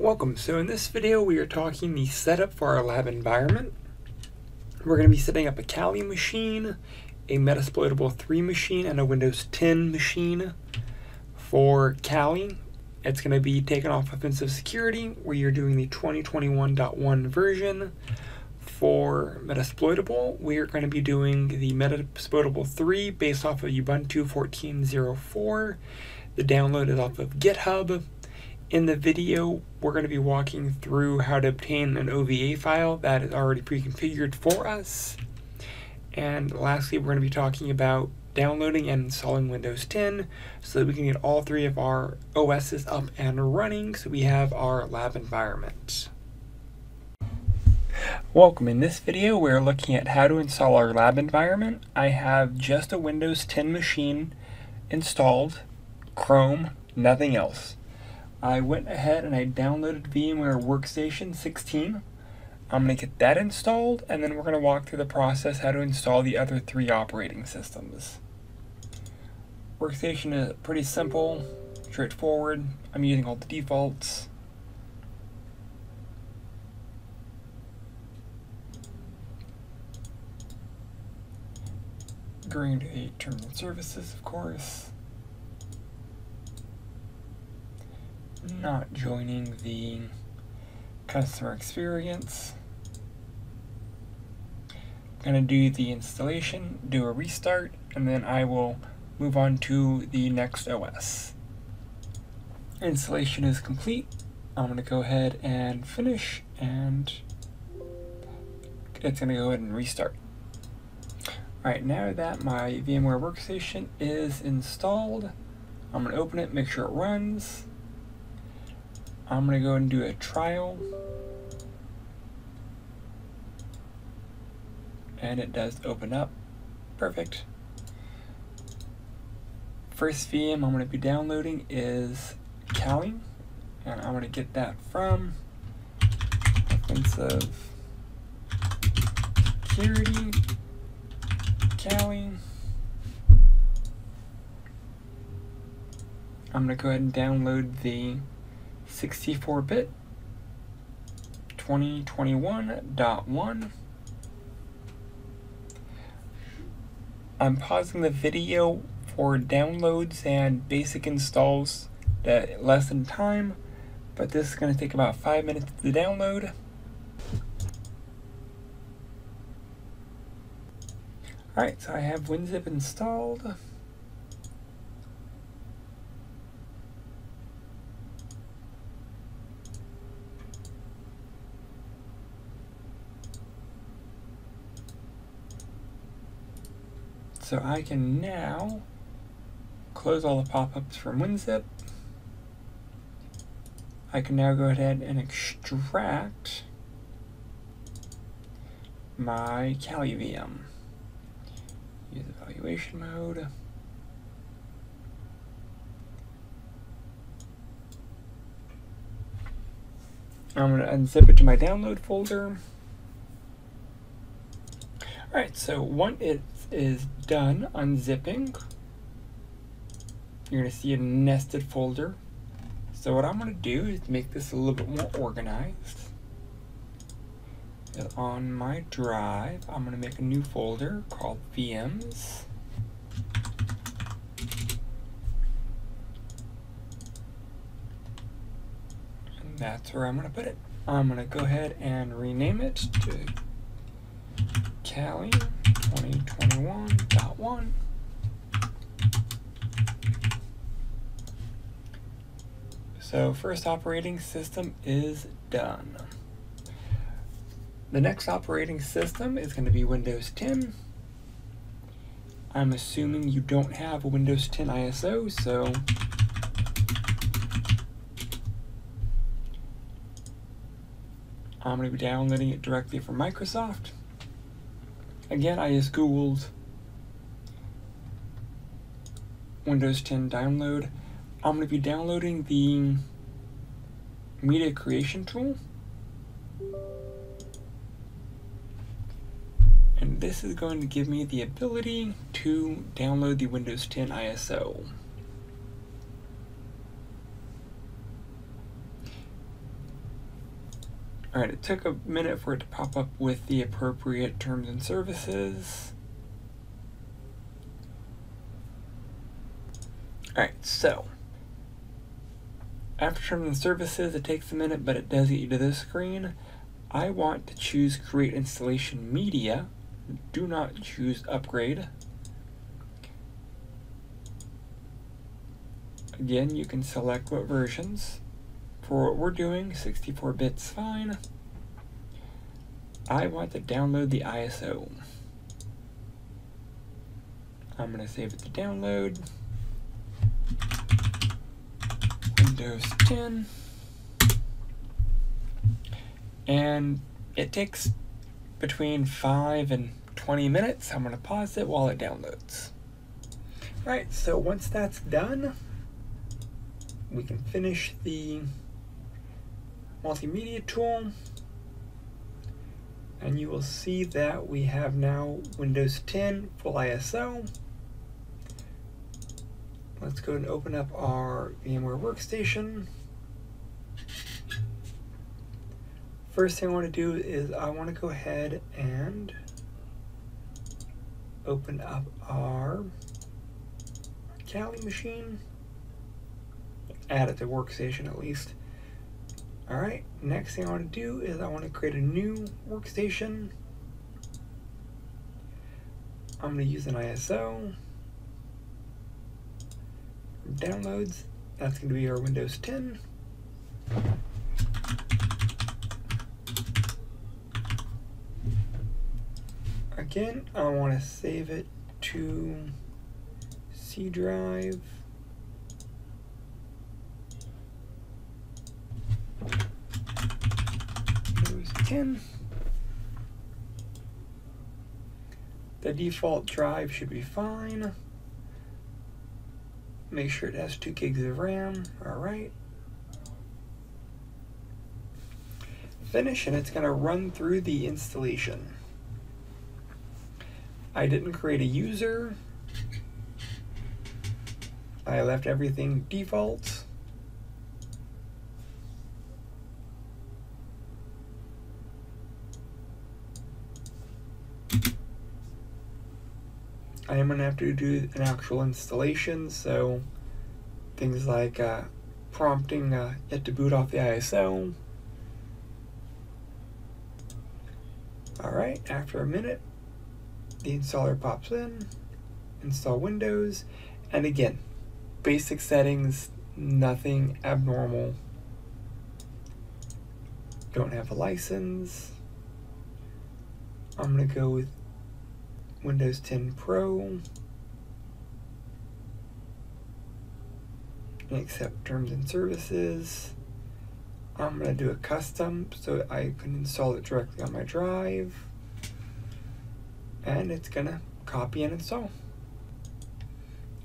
Welcome. So in this video we are talking the setup for our lab environment. We're going to be setting up a Kali machine, a Metasploitable 3 machine, and a Windows 10 machine. For Kali, it's going to be taken off Offensive Security, where you're doing the 2021.1 version. For Metasploitable, we are going to be doing the Metasploitable 3 based off of Ubuntu 14.04. The download is off of GitHub. In the video, we're going to be walking through how to obtain an OVA file that is already pre-configured for us. And lastly, we're going to be talking about downloading and installing Windows 10 so that we can get all three of our OSs up and running so we have our lab environment. Welcome. In this video, we're looking at how to install our lab environment. I have just a Windows 10 machine installed, Chrome, nothing else. I went ahead and I downloaded VMware Workstation 16. I'm going to get that installed, and then we're going to walk through the process how to install the other three operating systems. Workstation is pretty simple, straightforward. I'm using all the defaults. Going to a terminal services, of course. Not joining the customer experience. I'm going to do the installation, do a restart, and then I will move on to the next OS. Installation is complete. I'm to go ahead and finish, and it's going to go ahead and restart. Alright, now that my VMware workstation is installed, I'm to open it, make sure it runs. I'm going to go and do a trial. And it does open up. Perfect. First VM I'm going to be downloading is Kali. And I'm going to get that from Offensive Security, Kali. I'm going to go ahead and download the 64-bit 2021.1 I'm pausing the video for downloads and basic installs that lessen time, but this is going to take about 5 minutes to download. Alright, so I have WinZip installed. So I can now close all the pop-ups from WinZip. I can now go ahead and extract my Kali VM. Use evaluation mode. I'm going to unzip it to my download folder. Alright, so once it is done unzipping, you're going to see a nested folder. So what I'm going to do is make this a little bit more organized. on my drive, I'm going to make a new folder called VMs. And that's where I'm going to put it. I'm going to go ahead and rename it to Kali 2021.1. So first operating system is done. The next operating system is going to be Windows 10. I'm assuming you don't have a Windows 10 ISO, so I'm going to be downloading it directly from Microsoft. Again, I just Googled Windows 10 download. I'm going to be downloading the media creation tool. And this is going to give me the ability to download the Windows 10 ISO. Alright, it took a minute for it to pop up with the appropriate terms and services. Alright, so after terms and services, it takes a minute, but it does get you to this screen. I want to choose create installation media. Do not choose upgrade. Again, you can select what versions. For what we're doing, 64 bits fine. I want to download the ISO. I'm going to save it to download. Windows 10. And it takes between 5 and 20 minutes. I'm going to pause it while it downloads. Alright, so once that's done, we can finish the multimedia tool and you will see that we have now Windows 10 full ISO. Let's go and open up our VMware workstation. First thing I want to do is I want to go ahead and open up our Kali machine add it to workstation at least. Alright, next thing I want to do is I want to create a new workstation. I'm going to use an ISO. Downloads, that's going to be our Windows 10. Again, I want to save it to C drive. Windows 10. The default drive should be fine. Make sure it has 2 gigs of RAM. Alright. Finish and it's going to run through the installation. I didn't create a user. I left everything default. I am going to have to do an actual installation, so things like uh, prompting uh, it to boot off the ISO. Alright, after a minute, the installer pops in, install Windows, and again, basic settings, nothing abnormal. Don't have a license. I'm going to go with Windows 10 Pro, accept terms and services. I'm going to do a custom so I can install it directly on my drive. And it's going to copy and install.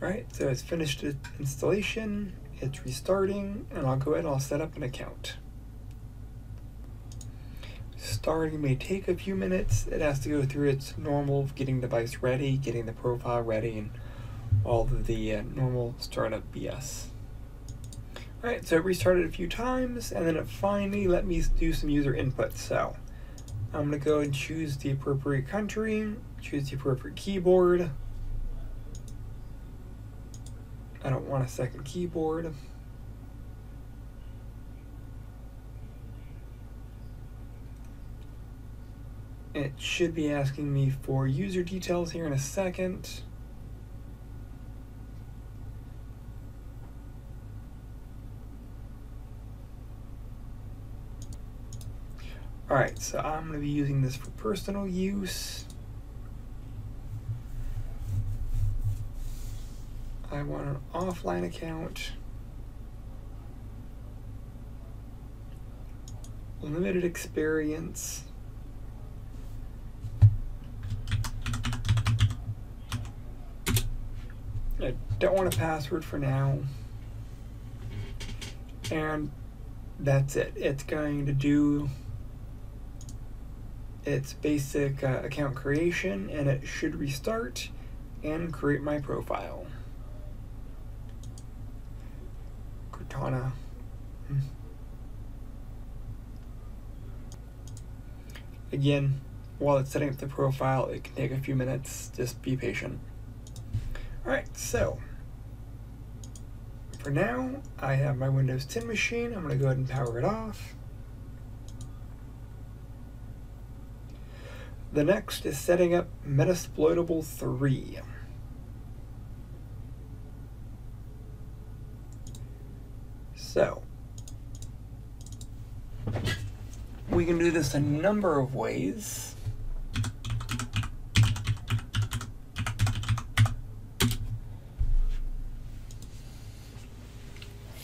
Alright, so it's finished its installation, it's restarting, and I'll go ahead and I'll set up an account starting may take a few minutes. It has to go through its normal getting the device ready, getting the profile ready, and all of the uh, normal startup BS. Alright, so it restarted a few times, and then it finally let me do some user input. So I'm going to go and choose the appropriate country, choose the appropriate keyboard. I don't want a second keyboard. It should be asking me for user details here in a second. Alright, so I'm going to be using this for personal use. I want an offline account. Limited experience. I don't want a password for now. And that's it. It's going to do its basic uh, account creation and it should restart and create my profile. Cortana. Hmm. Again, while it's setting up the profile, it can take a few minutes. Just be patient. Alright, so for now, I have my Windows 10 machine. I'm going to go ahead and power it off. The next is setting up Metasploitable 3. So, we can do this a number of ways.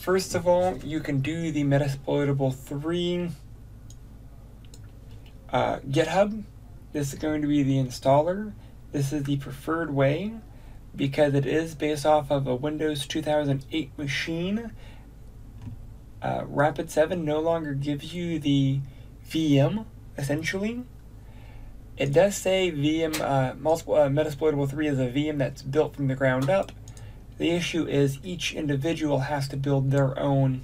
First of all, you can do the Metasploitable 3 uh, GitHub. This is going to be the installer. This is the preferred way because it is based off of a Windows 2008 machine. Uh, Rapid 7 no longer gives you the VM, essentially. It does say VM, uh, multiple, uh, Metasploitable 3 is a VM that's built from the ground up, the issue is each individual has to build their own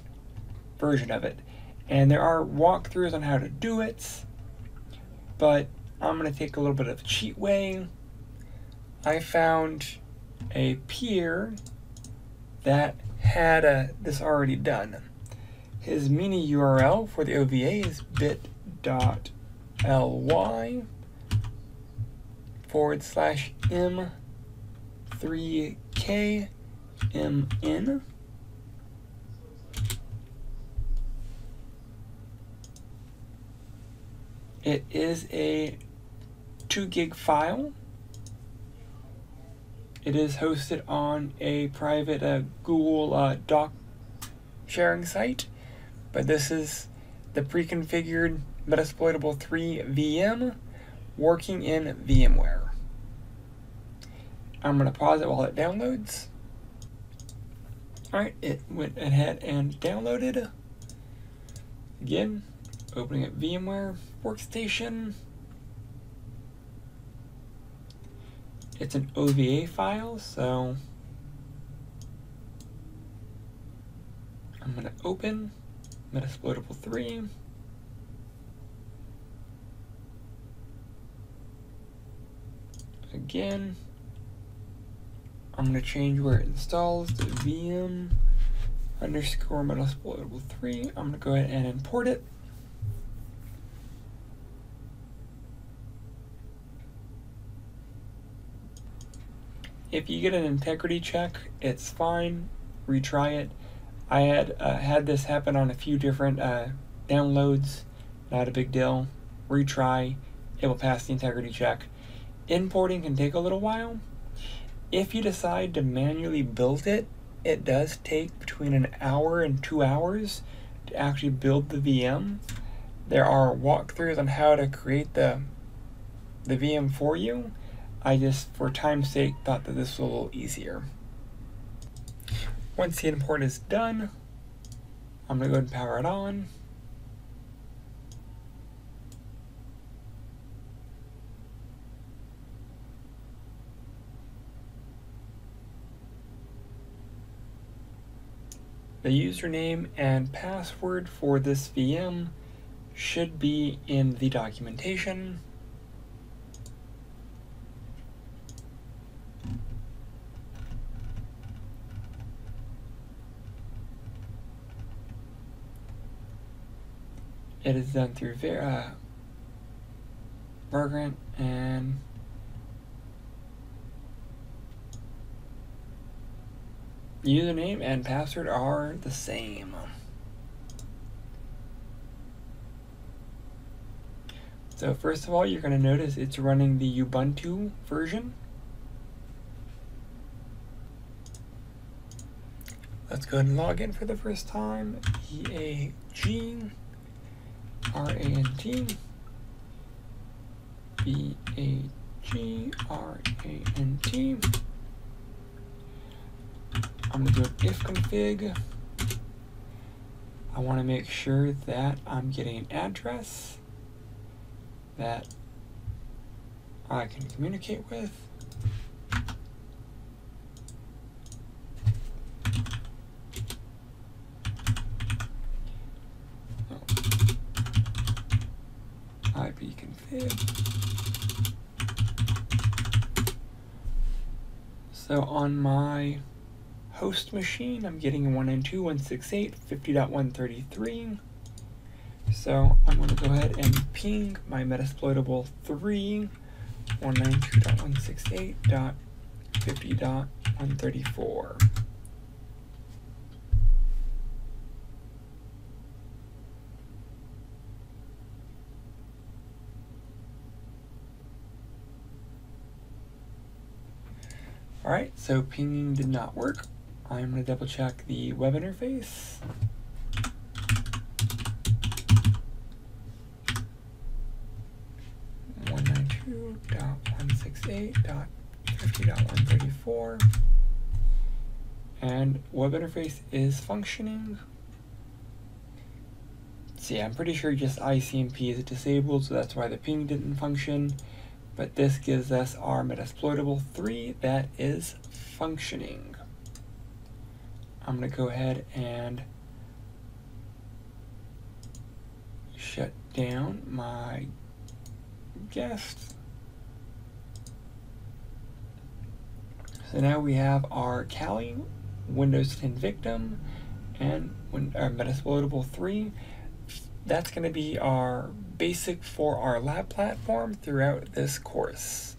version of it. And there are walkthroughs on how to do it, but I'm going to take a little bit of a cheat way. I found a peer that had a, this already done. His mini URL for the OVA is bit.ly forward slash m3k mn it is a 2 gig file it is hosted on a private uh, Google uh, doc sharing site but this is the pre-configured Metasploitable 3 VM working in VMware. I'm going to pause it while it downloads. Alright, it went ahead and downloaded. Again, opening up VMware Workstation. It's an OVA file, so I'm going to open Metasploitable 3. Again, I'm going to change where it installs to VM underscore metal metasploitable 3. I'm going to go ahead and import it. If you get an integrity check, it's fine. Retry it. I had uh, had this happen on a few different uh, downloads. Not a big deal. Retry. It will pass the integrity check. Importing can take a little while if you decide to manually build it, it does take between an hour and two hours to actually build the VM. There are walkthroughs on how to create the the VM for you. I just, for time's sake, thought that this was a little easier. Once the import is done, I'm going to go ahead and power it on. The username and password for this VM should be in the documentation. It is done through Vera, uh, Vagrant and Username and password are the same. So first of all, you're going to notice it's running the Ubuntu version. Let's go ahead and log in for the first time. E-A-G R-A-N-T B-A-G-R-A-N-T I'm to do an if config. I want to make sure that I'm getting an address that I can communicate with. Oh. IP config. So on my host machine, I'm getting 192.168.50.133. So I'm going to go ahead and ping my Metasploitable 3 192.168.50.134. Alright, so pinging did not work. I'm going to double check the web interface. One nine two dot one six eight dot fifty dot one thirty four. And web interface is functioning. See, I'm pretty sure just ICMP is disabled, so that's why the ping didn't function but this gives us our Metasploitable 3 that is functioning. I'm going to go ahead and shut down my guest. So now we have our Kali Windows 10 victim and our uh, Metasploitable 3 that's going to be our basic for our lab platform throughout this course.